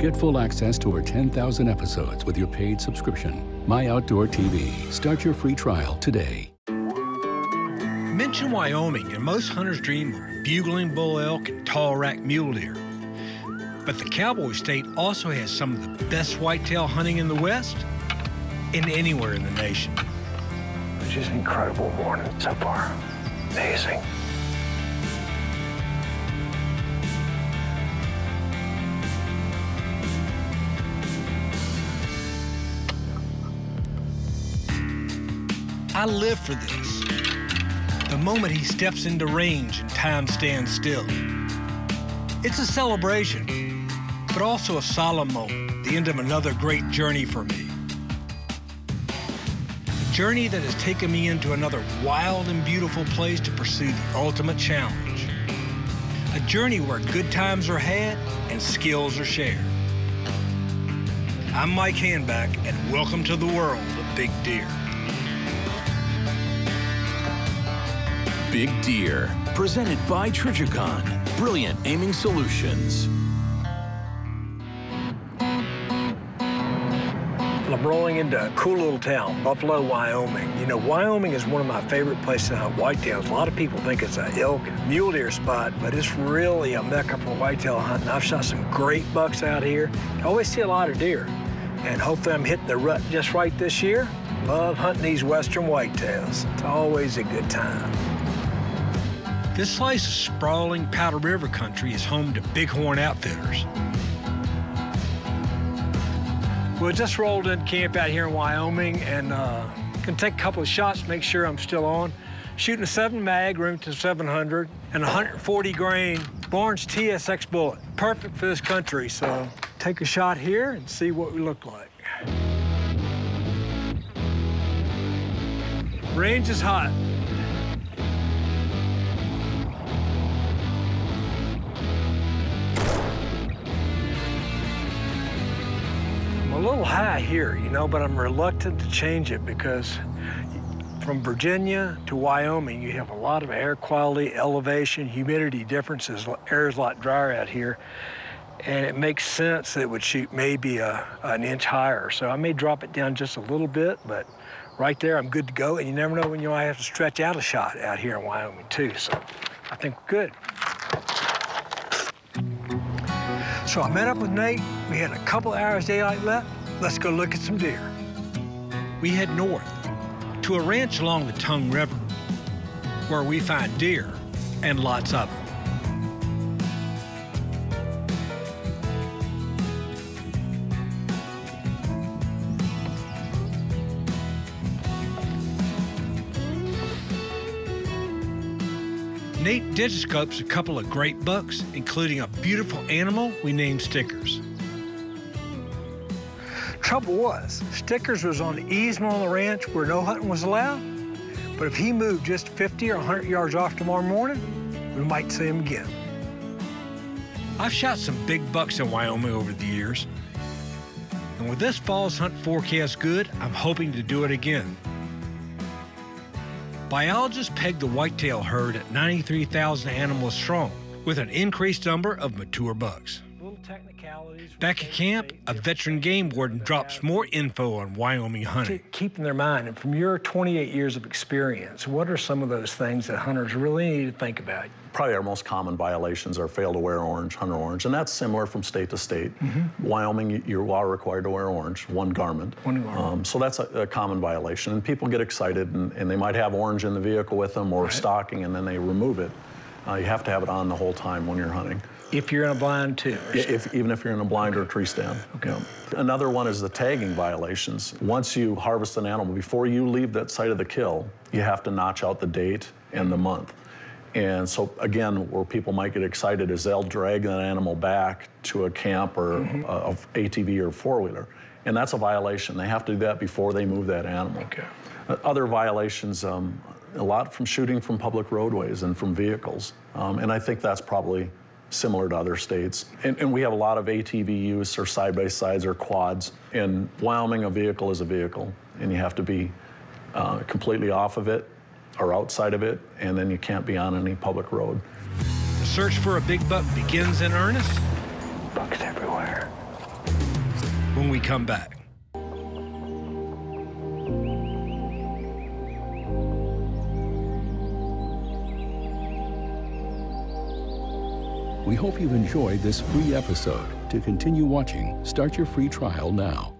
Get full access to over 10,000 episodes with your paid subscription. My Outdoor TV. Start your free trial today. Mention Wyoming, and most hunters dream of bugling bull elk and tall rack mule deer. But the Cowboy State also has some of the best whitetail hunting in the West and anywhere in the nation. It's just an incredible morning so far. Amazing. I live for this. The moment he steps into range and time stands still. It's a celebration, but also a solemn moment, the end of another great journey for me. A journey that has taken me into another wild and beautiful place to pursue the ultimate challenge. A journey where good times are had and skills are shared. I'm Mike Hanback, and welcome to the world of big deer. Big Deer, presented by Trijicon. Brilliant aiming solutions. I'm rolling into a cool little town, Buffalo, Wyoming. You know, Wyoming is one of my favorite places to hunt whitetails. A lot of people think it's an elk mule deer spot, but it's really a mecca for whitetail hunting. I've shot some great bucks out here. I always see a lot of deer, and hopefully I'm hitting the rut just right this year. Love hunting these western whitetails. It's always a good time. This slice of sprawling Powder River country is home to Bighorn Outfitters. We just rolled in camp out here in Wyoming and uh, can take a couple of shots, make sure I'm still on. Shooting a 7 mag, Remington 700, and 140 grain Barnes TSX bullet. Perfect for this country, so take a shot here and see what we look like. Range is hot. Little high here, you know, but I'm reluctant to change it because from Virginia to Wyoming, you have a lot of air quality, elevation, humidity differences. Air is a lot drier out here. And it makes sense that it would shoot maybe a, an inch higher. So I may drop it down just a little bit, but right there, I'm good to go. And you never know when you might have to stretch out a shot out here in Wyoming, too. So I think we're good. So I met up with Nate. We had a couple hours daylight left. Let's go look at some deer. We head north to a ranch along the Tongue River where we find deer and lots of them. Nate digiscopes a couple of great bucks, including a beautiful animal we named Stickers. Trouble was, Stickers was on the easement on the ranch where no hunting was allowed. But if he moved just 50 or 100 yards off tomorrow morning, we might see him again. I've shot some big bucks in Wyoming over the years. And with this fall's hunt forecast good, I'm hoping to do it again. Biologists peg the whitetail herd at 93,000 animals strong, with an increased number of mature bucks. Back at camp, a veteran game warden drops more info on Wyoming hunting. Keep in their mind, and from your 28 years of experience, what are some of those things that hunters really need to think about? Probably our most common violations are fail to wear orange, hunter orange, and that's similar from state to state. Mm -hmm. Wyoming, you are required to wear orange, one garment. One garment. Um, so that's a, a, common violation, and people get excited, and, and, they might have orange in the vehicle with them or right. stocking, and then they remove it. Uh, you have to have it on the whole time when you're hunting. If you're in a blind too. If, even if you're in a blind or a tree stand. Okay. Another one is the tagging violations. Once you harvest an animal, before you leave that site of the kill, you have to notch out the date and the month. And so again, where people might get excited is they'll drag that animal back to a camp or mm -hmm. a, a, ATV or four-wheeler. And that's a violation. They have to do that before they move that animal. Okay. Uh, other violations, um, a lot from shooting from public roadways and from vehicles. Um, and I think that's probably similar to other states. And, and, we have a lot of ATV use or side-by-sides or quads. In Wyoming, a vehicle is a vehicle, and you have to be uh, completely off of it or outside of it, and then you can't be on any public road. The search for a big buck begins in earnest. Bucks everywhere. when we come back. We hope you've enjoyed this free episode. To continue watching, start your free trial now.